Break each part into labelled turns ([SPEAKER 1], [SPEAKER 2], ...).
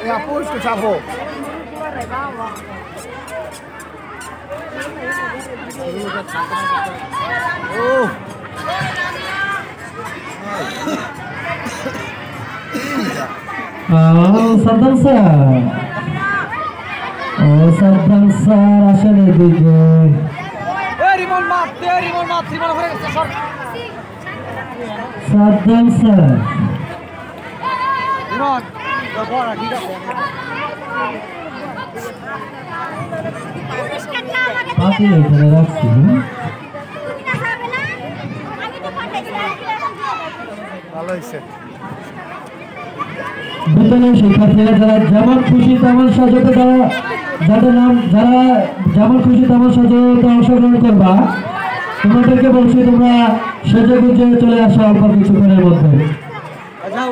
[SPEAKER 1] Ja, puszka čapo. Oh.
[SPEAKER 2] Saddam sir ও Saddam sir আসেন এদিকে
[SPEAKER 3] রিমন মাত দে রিমন মাত রিমন হয়ে গেছে সর
[SPEAKER 2] সাদ্দাম স্যার
[SPEAKER 3] রিমন বড় ঠিক আছে
[SPEAKER 2] শিক্ষার্থীরা যারা যেমন খুশি তেমন সাজাতে তারা যাদের নাম যারা যেমন খুশি তেমন অংশগ্রহণ করবা তোমাদেরকে বলছি, তোমরা সেজে গুজে চলে আসো অল্প কিছুক্ষণের মধ্যে।
[SPEAKER 3] যাও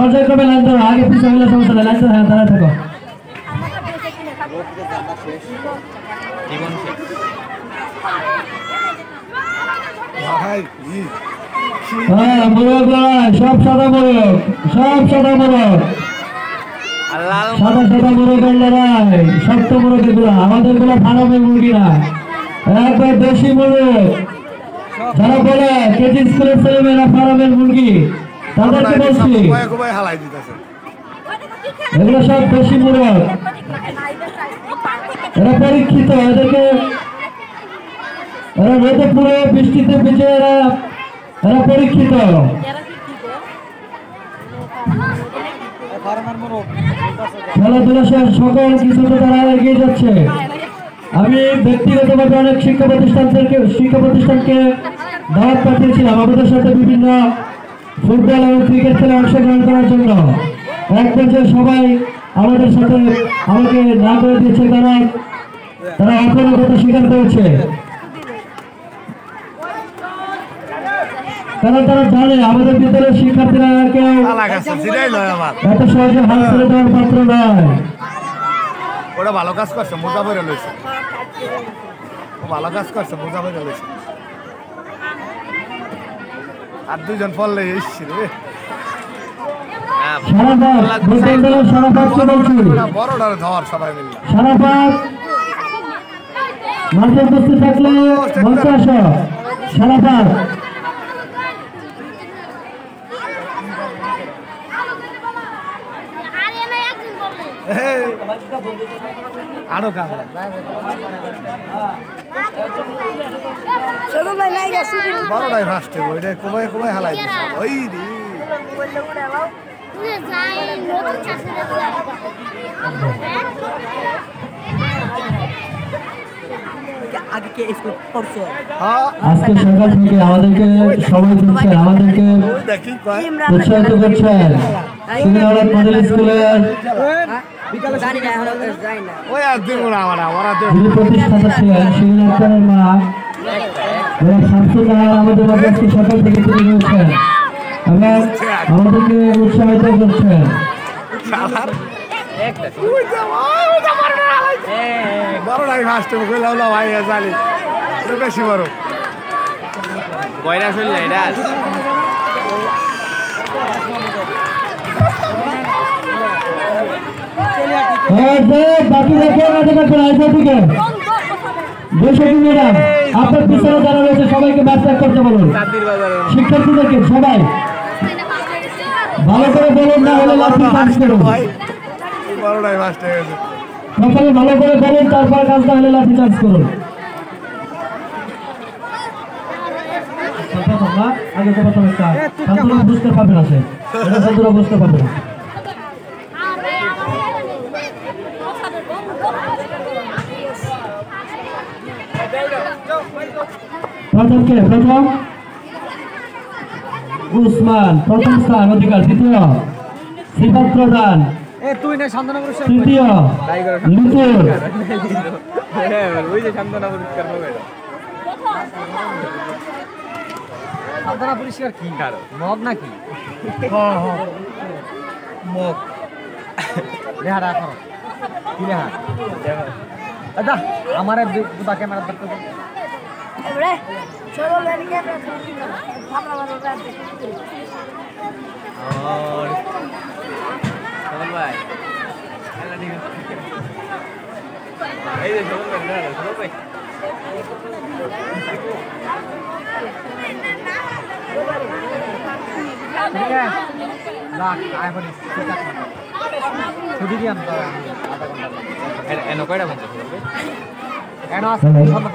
[SPEAKER 2] ধরো পর্যায়ক্রমে লাইন ধরো, আগে পিছনে হলে সমস্যা নেই, লাইন হ্যাঁ তারা থাকো। হ্যাঁ সব সাদা মোরগ সব সাদা মোরগ সাদা সাদা মোরগের লড়াই সত্য মোরগ এগুলো, আমাদেরগুলো ফার্মের মুরগি না একবার দেশি মোরগ যারা বলে, কেজি স্কুলের ছেলেমেয়েরা ফার্মের মুরগি। তাদেরকে বলছি। এগুলো সব মোরগ এরা পরীক্ষিত এদেরকে এরা রোদে পুরো বৃষ্টিতে ভিজে এরা এরা পরীক্ষিত। খেলাধুলা সহ সকল কিছুতে তারা এগিয়ে যাচ্ছে। আমি ব্যক্তিগতভাবে অনেক শিক্ষা প্রতিষ্ঠানদেরকে শিক্ষা প্রতিষ্ঠানকে দাওয়াত পাঠিয়েছিলাম। আমাদের সাথে বিভিন্ন ফুটবল এবং ক্রিকেট খেলে অংশগ্রহণ করার জন্য এক পর্যায়ে সবাই আমাদের সাথে আমাকে না করে দিয়েছে কারণ তারা অপরাধতা স্বীকার করেছে। কারণ তারা জানে আমাদের বিদ্যালয়ের শিক্ষার্থীরা কেউ
[SPEAKER 1] হালা
[SPEAKER 2] এত সহজে হাত ছেড়ে দেওয়ার পাত্র নয়।
[SPEAKER 1] ওটা ভালো কাজ করছে মোজা বেরো লইছে। ভালো কাজ করছে মোজা বেরো লইছে। আর দুজন পড়লে এসছি রে।
[SPEAKER 2] সারাপাতকে বলছি?
[SPEAKER 1] ধর সবাই মিলে।
[SPEAKER 2] মাঠে উপস্থিত থাকলে মঞ্চে আসো। সারাপাত
[SPEAKER 1] আরও কাম বড়টাই ফার্স্টে ওইটা কমায় কমায় হালাই ওই রে।
[SPEAKER 3] আগে কে স্কুল পড়ছো
[SPEAKER 1] হ্যাঁ।
[SPEAKER 2] আজকে সকাল থেকে আমাদেরকে দিচ্ছেন উৎসাহিত করছেন সিঙ্গারা মডেল স্কুলের
[SPEAKER 3] বিকালে জানি না এখন যাই না।
[SPEAKER 1] ওই আর দিব না আমার
[SPEAKER 2] শামসুল নাহার আমাদের মাঝে সকাল থেকে তিনি রয়েছেন এবং আমাদেরকে উৎসাহিত করছেন।
[SPEAKER 1] বড়টাই ফার্স্টে কইলাম না ভাই জানি। বেশি বড়।
[SPEAKER 4] কয়টা চললে এটা
[SPEAKER 2] এই যে বাকি রেখে মাঠে থাকবেন আইসা থেকে বৈশাখী ম্যাডাম আপনার পিছনে ভালো করে বলুন তারপর কাজ না হলে লাঠি চার্জ করুন। আগে বুঝতে পারবে না বুঝতে পারবে প্রথম কে প্রথম উসমান প্রথম স্থান অধিকার দ্বিতীয় সিফাত প্রধান তৃতীয়
[SPEAKER 3] কি?
[SPEAKER 4] কারও।
[SPEAKER 3] মগ নাকি? মগ লেহা রাখো কি দাদা আমার দুটা ক্যামেরা
[SPEAKER 4] और समझ भाई चलो ठीक है এই যে সমন ভাই না সমন ভাই
[SPEAKER 3] ঠিক আছে লাখ আয় বলি ছুটি দিয়াম তো আধা ঘন্টা
[SPEAKER 4] এনো কয়টা বন্ধ করবে
[SPEAKER 3] এনো আছে সন্ধ্যা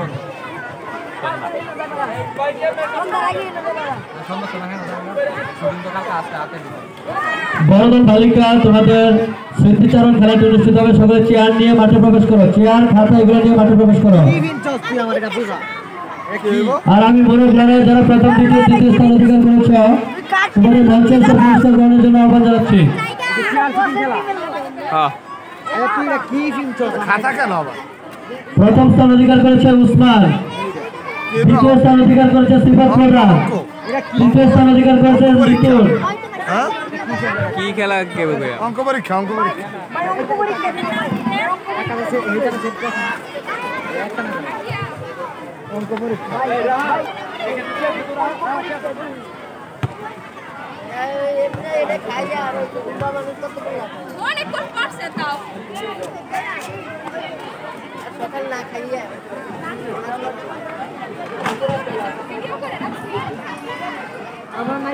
[SPEAKER 2] বালিকা তোমাদের স্মৃতিচারণ খেলাটি অনুষ্ঠিত হবে। সকলে চেয়ার নিয়ে মাঠে প্রবেশ করো। চেয়ার খাতা এগুলো নিয়ে মাঠে প্রবেশ করো। আর আমি মনে গ্রামে যারা প্রথম দ্বিতীয় তৃতীয় স্থান অধিকার করেছ তোমাদের মঞ্চের পুরস্কার গ্রহণের জন্য আহ্বান জানাচ্ছি।
[SPEAKER 4] হ্যাঁ।
[SPEAKER 2] প্রথম স্থান অধিকার করেছে উসমান। দ্বিতীয় স্থান অধিকার করেছে সিফাত মোল্লা তৃতীয় স্থান অধিকার করেছে রিতুল
[SPEAKER 1] হ্যাঁ?
[SPEAKER 4] কি খেলা কে
[SPEAKER 1] অঙ্ক পরীক্ষা অঙ্ক পরীক্ষা।
[SPEAKER 3] কর অঙ্ক পরীক্ষা
[SPEAKER 5] পারছে তাও।
[SPEAKER 6] সকাল না খাইয়া
[SPEAKER 3] আমার নাই